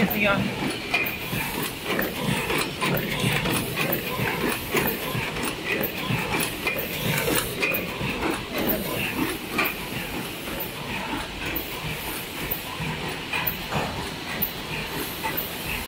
这是一样